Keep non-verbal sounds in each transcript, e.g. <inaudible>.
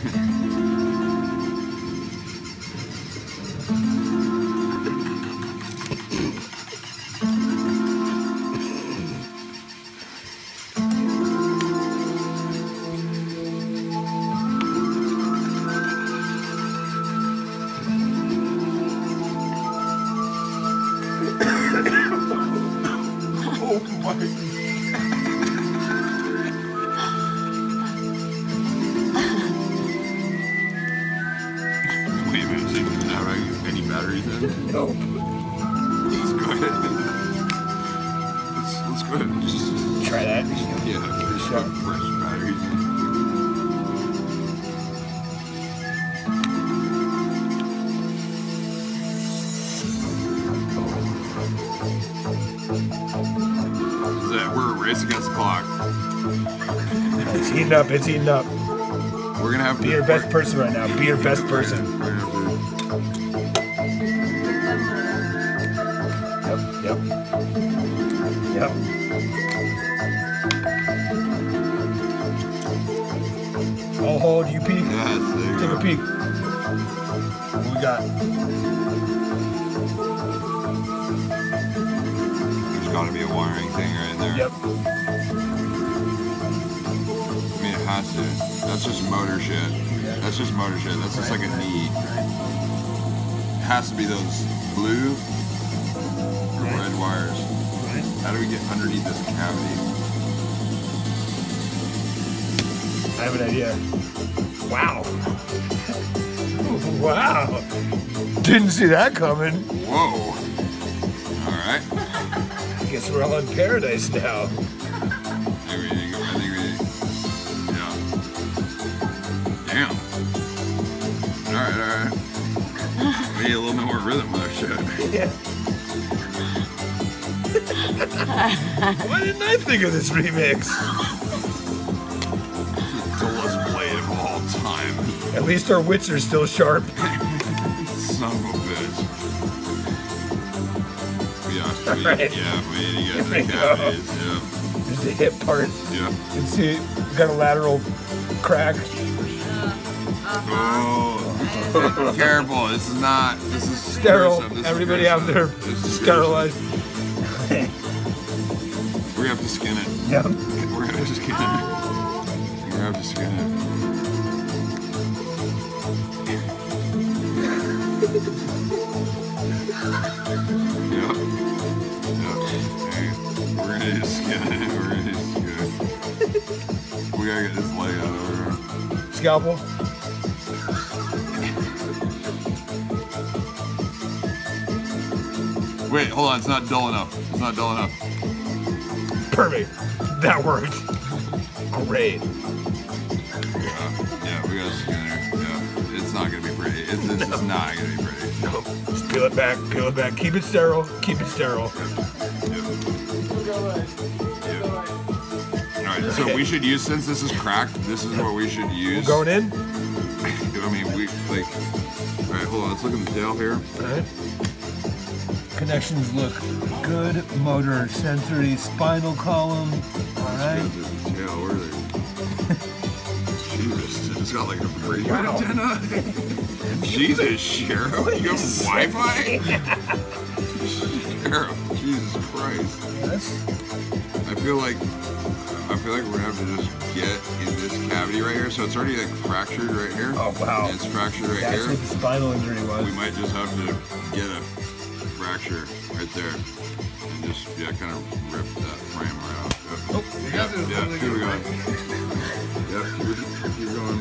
oh my. Try that. yeah, put fresh batteries. Is that we're a race against the clock. It's heating up. It's heating up. We're gonna have Be to your best person right now. Be your best person. We're gonna have to- Yep. Yep. Yep. I'll hold. You peek. Yes, there Take go. a peek. What we got? There's gotta be a wiring thing right there. Yep. I mean, it has to. That's just motor shit. That's just motor shit. That's just like a need. It has to be those blue or red wires. How do we get underneath this cavity? I have an idea. Wow. <laughs> Wow. Didn't see that coming. Whoa. All right. I guess we're all in paradise now. I think we go. I think we. Yeah. Damn. All right. All right. We need a little bit more rhythm with our shit. <laughs> Yeah. <laughs> Why didn't I think of this remix? Dullest blade of all time. At least our wits are still sharp. Son of a bitch. Yeah, <laughs> we, Alright. yeah, we need Here we the go. There's the hip part. Yeah, You can see it got a lateral crack. yeah. Oh, <laughs> careful! This is not. This is Sterile. This is Everybody out there is sterilized. To skin it. Yep. We're gonna have to skin it. We're gonna have to skin it. Yep. Yep. We're gonna skin it. We're gonna skin it. We gotta get this leg out of there. Scalpel. Wait, hold on. It's not dull enough. It's not dull enough. Perfect. That worked. Great. Yeah, yeah, we gotta skin it. Yeah, it's not gonna be pretty. It's, this is not gonna be pretty. Nope. Just peel it back. Peel it back. Keep it sterile. Keep it sterile. All right, so we should use since this is cracked. This is what we should use. Going in. I mean, we like. All right, hold on. Let's look at the tail here. All right. Connections look good. Motor, sensory, spinal column. All right. The tail, where are they? Jesus, it's got like a radio Wow. antenna. <laughs> Jesus, Sheriff, you have Wi-Fi? <laughs> Sheriff, Jesus Christ. Yes. I feel like I feel like we're gonna have to just get in this cavity right here. So it's already like fractured right here. Oh wow. And it's fractured right That's here. what the spinal injury was. We might just have to get a fracture right there and just yeah, kind of rip that frame right off. Yep. Oh, yeah, yeah, keep it going. Yep, keep, it- keep going.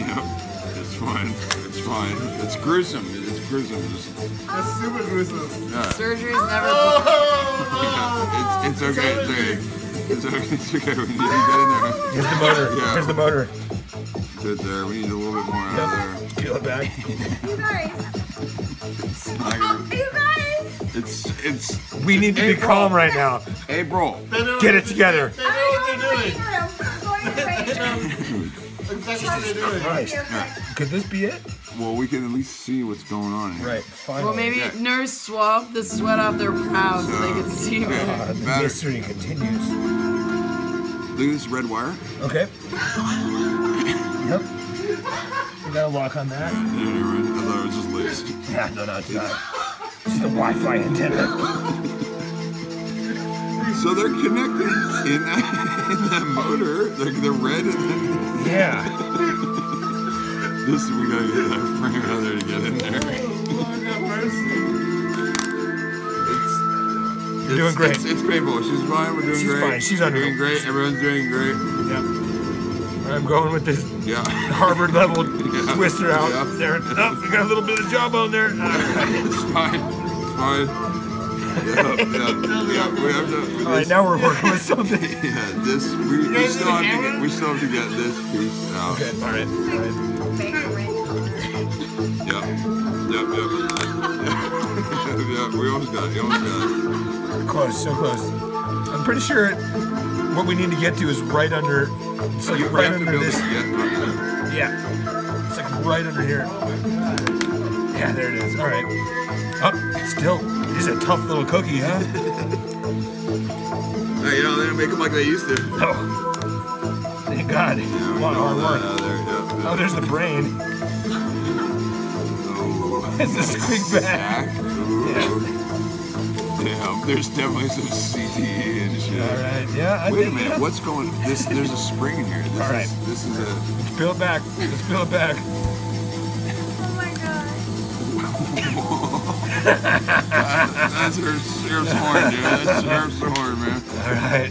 yep, it's fine. It's fine. It's gruesome. It's gruesome. Just That's super gruesome. yeah. Surgery's never. Oh! Yeah, it's, it's okay. It's okay. It's okay. It's okay. We need to get in there. Here's the motor. Yeah. Here's the motor. Good there. We need a little bit more out Yep. Peel it back. You guys. There. It's. You guys. It's it's. We need to be April. calm right now. Hey, bro. Get it together. They know what they're doing. I'm going <laughs> to break. Exactly what they're doing. Christ. Could this be it? Well, we can at least see what's going on here. Right. Finally. Well, maybe Yeah. nurse swab the sweat off their brow so they can see me. Uh, the Better. mystery continues. Look at this red wire. Okay. <laughs> Yep. We got a lock on that. Yeah, you're right. I thought it just loose. Yeah, no, no, it's not. It's just a Wi-Fi antenna. So they're connected in that, in that motor. The, the red and then Yeah. this. We gotta get that frame out there to get in there. Lord have mercy. It's, You're doing great. It's, it's painful. She's fine. We're doing She's great. fine. She's We're under- doing great. Everyone's doing great. Yep. I'm going with this Yeah. Harvard level <laughs> Yeah. twister out Yeah. there. Oh, we got a little bit of jawbone there. <laughs> It's fine. It's fine. Yeah, yeah, yeah. We have to. All right, now we're working with something. <laughs> Yeah, this we, we still have to get we still have to get this piece out. Okay, all right, all right. Yep. Yep. Yep. yeah, we almost got it. We almost got it. Close, so close. I'm pretty sure what we need to get to is right under. It's like right have to be under this. Yeah. It's like right under here. Yeah, there it is. All right. Oh, still, this is a tough little cookie, huh? Hey, you know, they don't make them like they used to. Oh, thank God. Yeah, we A lot hard work. out there. Yep, yep. Oh, there's the brain. It's a squeak back. Stack. Ooh. Damn, there's definitely some CTE and shit. All right. Yeah, I Wait a minute, yeah. what's going? This there's a spring in here. This All right. is this is a. Let's peel it back. Let's peel it back. Oh my god. <laughs> That's her sheriff's horn, dude. That's sheriff's horn, man. All right.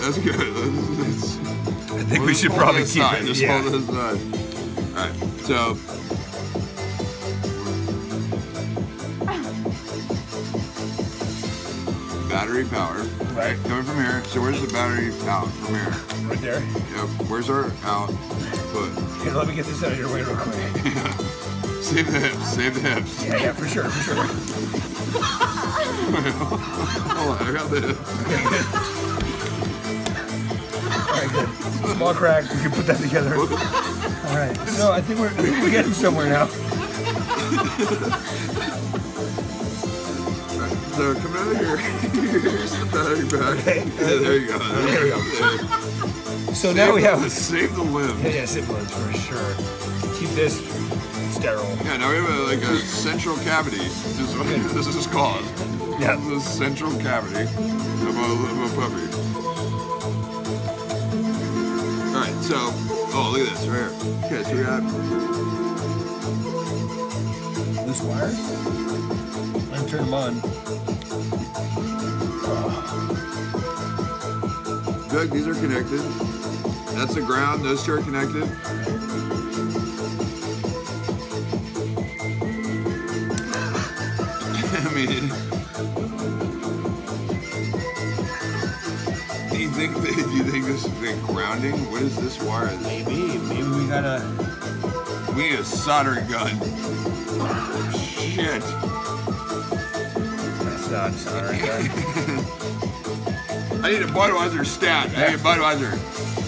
That's good. That's, that's, I think we should probably keep aside. it. Just yeah. hold this aside. All right. So. Battery power. Right. Coming from here. So where's the battery out from here? Right there. Yep. Where's our output? Here, let me get this out of your way real quick. <laughs> Save the hips. Save the hips. Yeah, yeah, for sure, for sure. <laughs> Hold on. I got this. Okay, good. All right, good. Small crack. We can put that together. All right. No, I think we're, I think we're getting somewhere now. <laughs> So come out of here. Here's the battery pack. Okay. Yeah, there you go. There we go. So Save now we the- have. save the limb. Yeah, yeah, siblings for sure. Keep this sterile. Yeah, now we have a, like a central cavity. This is what <laughs> this is called. Yeah. This is central cavity of a, of a puppy. All right, so oh look at this right here. Okay, so we got Loose wires? I'm turn them on. Doug. These are connected. That's the ground. Those two are connected. <laughs> I mean, do you think do you think this is the grounding? What is this wire? Maybe, maybe we gotta. We need a soldering gun. Shit. That's not. I need a Budweiser stat. I need a Budweiser.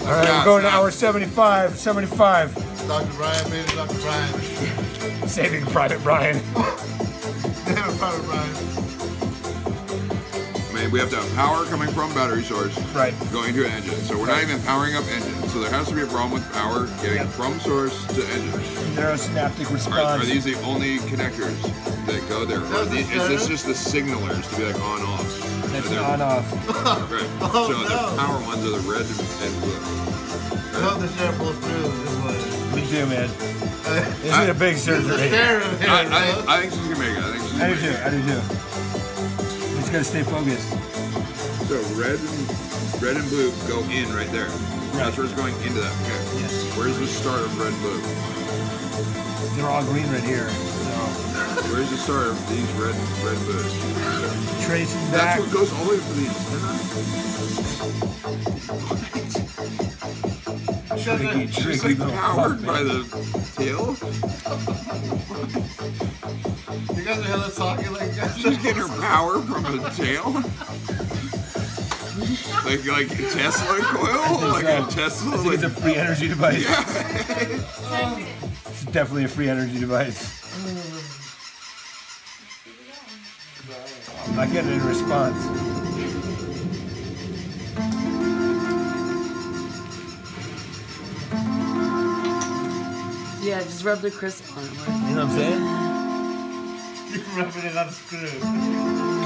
All right, Yeah, we're going to hour 75. 75. Dr. Brian made it, Dr. Brian. <laughs> Saving Private Brian. <laughs> Damn, Dr. Brian. I mean, we have to have power coming from battery source Right. going to engine. So we're not even powering up engine. So there has to be a problem with power getting Yep. from source to engine. Neurosynaptic response. are these the only connectors that go there? Or Does the- it is this just the signalers to be like on off? That's Are on off. Right. <laughs> Oh, so no. the power ones are the red and, and blue. I hope the sheriff pulls through this one. Me too, man. Uh, <laughs> This is a big There's a surgery. stare I. I, I think she's gonna make it. I think she's I gonna do make too. it. I do too. Gotta stay focused. So red and red and blue go in right there. That's where it's going into that. Okay. Yes. Where's the start of red and blue? They're all green right here. So Where's the start of these red red and blues? tracing That's back. what goes all the way to the antenna. Tricky, tricky like powered by the tail. You guys are hella talking like that. Her power from a jail? like like a Tesla coil? Like a Tesla? Like... it's a free energy device. Yeah. it's definitely a free energy device. I'm not getting any response. Yeah, just rub the crisp on it. You know what I'm saying? You're rubbing it screw.